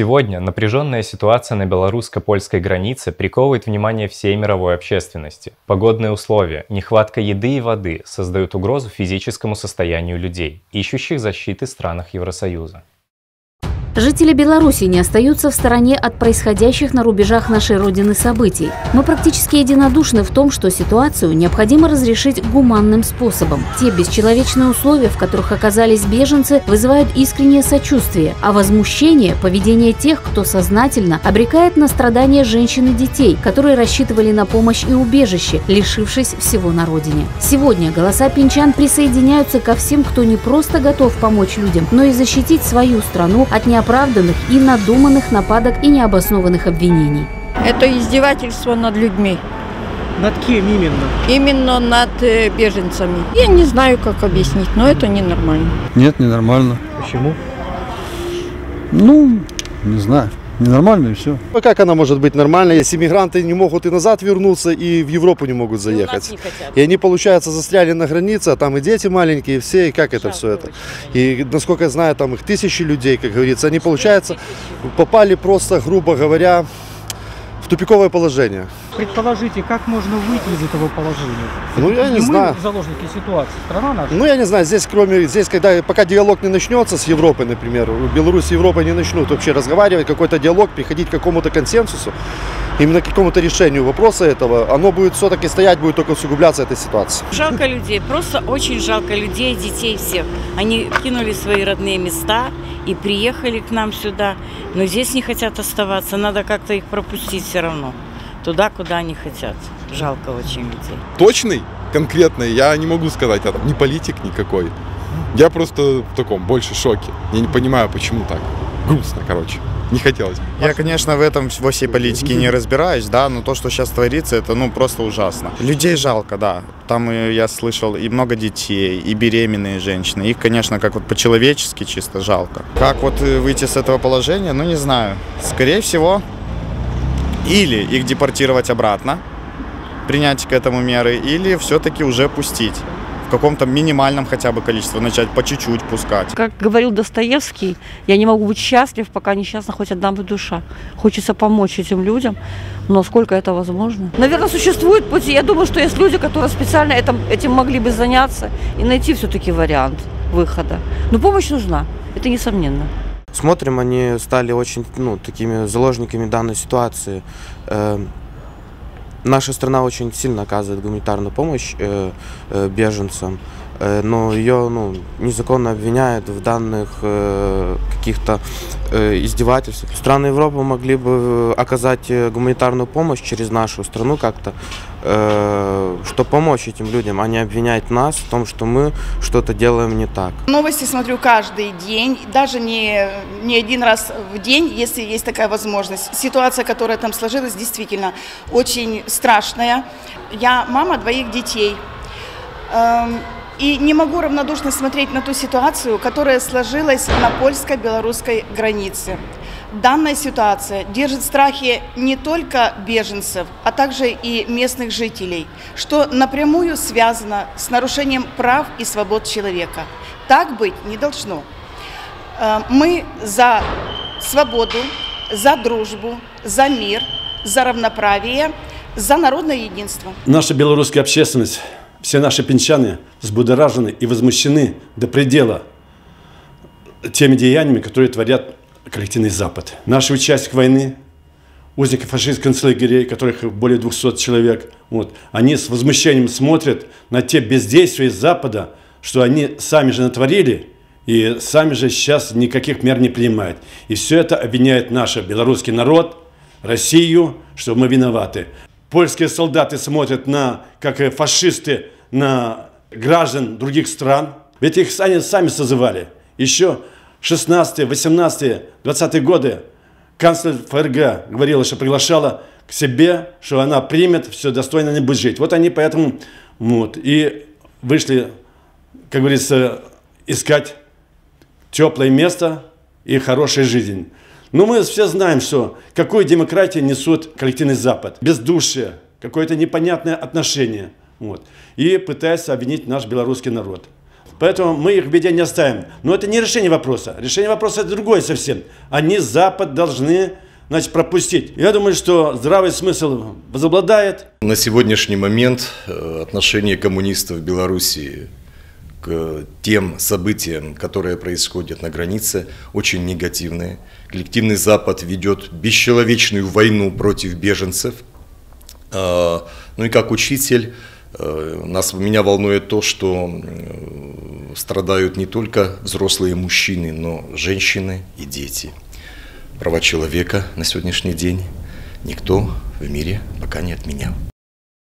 Сегодня напряженная ситуация на белорусско-польской границе приковывает внимание всей мировой общественности. Погодные условия, нехватка еды и воды создают угрозу физическому состоянию людей, ищущих защиты в странах Евросоюза. Жители Беларуси не остаются в стороне от происходящих на рубежах нашей Родины событий. Мы практически единодушны в том, что ситуацию необходимо разрешить гуманным способом. Те бесчеловечные условия, в которых оказались беженцы, вызывают искреннее сочувствие, а возмущение – поведение тех, кто сознательно обрекает на страдания женщин и детей, которые рассчитывали на помощь и убежище, лишившись всего на родине. Сегодня голоса пинчан присоединяются ко всем, кто не просто готов помочь людям, но и защитить свою страну от необходимости неоправданных и надуманных нападок и необоснованных обвинений. Это издевательство над людьми. Над кем именно? Именно над э, беженцами. Я не знаю, как объяснить, но это ненормально. Нет, ненормально. Почему? Ну, не знаю. Ненормально и все. А как она может быть нормальной, если мигранты не могут и назад вернуться, и в Европу не могут заехать? И, и они, получается, застряли на границе, а там и дети маленькие, и все, и как это все это? И, насколько я знаю, там их тысячи людей, как говорится. Они, получается, попали просто, грубо говоря, тупиковое положение. Предположите, как можно выйти из этого положения? Ну, я не, не знаю. Мы заложники ситуации, страна наша. Ну, я не знаю, здесь, кроме, здесь, когда, пока диалог не начнется с Европой, например, Беларусь и Европа не начнут вообще разговаривать, какой-то диалог, приходить к какому-то консенсусу, именно к какому-то решению вопроса этого, оно будет все-таки стоять, будет только усугубляться эта ситуация. Жалко людей, просто очень жалко людей, детей всех. Они кинули свои родные места и приехали к нам сюда, но здесь не хотят оставаться, надо как-то их пропустить все равно, туда, куда они хотят. Жалко очень людей. Точный, конкретный, я не могу сказать, я там не политик никакой. Я просто в таком больше шоке. Я не понимаю, почему так. Грустно, короче не хотелось бы. Я, конечно, в этом во всей политике не разбираюсь, да, но то, что сейчас творится, это, ну, просто ужасно. Людей жалко, да. Там я слышал и много детей, и беременные женщины. Их, конечно, как вот по-человечески чисто жалко. Как вот э, выйти с этого положения, ну, не знаю. Скорее всего, или их депортировать обратно, принять к этому меры, или все-таки уже пустить в каком-то минимальном хотя бы количестве начать по чуть-чуть пускать. Как говорил Достоевский, я не могу быть счастлив, пока несчастна хоть одна бы душа. Хочется помочь этим людям, но сколько это возможно? Наверное, существуют пути. Я думаю, что есть люди, которые специально этим, этим могли бы заняться и найти все-таки вариант выхода. Но помощь нужна, это несомненно. Смотрим, они стали очень ну, такими заложниками данной ситуации. Наша страна очень сильно оказывает гуманитарную помощь э, э, беженцам, э, но ее ну, незаконно обвиняют в данных э, каких-то э, издевательствах. Страны Европы могли бы оказать э, гуманитарную помощь через нашу страну как-то, э, чтобы помочь этим людям, а не обвинять нас в том, что мы что-то делаем не так. Новости смотрю каждый день, даже не, не один раз в день, если есть такая возможность. Ситуация, которая там сложилась, действительно очень страшная. Я мама двоих детей. И не могу равнодушно смотреть на ту ситуацию, которая сложилась на польско-белорусской границе. Данная ситуация держит в страхе не только беженцев, а также и местных жителей, что напрямую связано с нарушением прав и свобод человека. Так быть не должно. Э, мы за свободу, за дружбу, за мир, за равноправие, за народное единство. Наша белорусская общественность, все наши пенчаны взбудоражены и возмущены до предела теми деяниями, которые творят коллективный Запад. Наши участники войны, узники фашистских концлагерей, которых более 200 человек, вот, они с возмущением смотрят на те бездействия Запада, что они сами же натворили, и сами же сейчас никаких мер не принимают. И все это обвиняет наш белорусский народ, Россию, что мы виноваты. Польские солдаты смотрят на, как фашисты, на граждан других стран. Ведь их они сами созывали. Еще 16, 18, 20 годы канцлер ФРГ говорила, что приглашала к себе, что она примет, все достойно не будет жить. Вот они поэтому вот, и вышли, как говорится, искать теплое место и хорошая жизнь. Но мы все знаем, что какую демократию несут коллективный Запад. Бездушие, какое-то непонятное отношение. Вот. И пытается обвинить наш белорусский народ. Поэтому мы их в беде не оставим. Но это не решение вопроса. Решение вопроса это другое совсем. Они, Запад, должны значит, пропустить. Я думаю, что здравый смысл возобладает. На сегодняшний момент э, отношение коммунистов в Белоруссии к тем событиям, которые происходят на границе, очень негативные. Коллективный Запад ведет бесчеловечную войну против беженцев. А, ну и как учитель, э, нас, меня волнует то, что страдают не только взрослые мужчины, но женщины и дети. Права человека на сегодняшний день никто в мире пока не отменял.